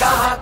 कहा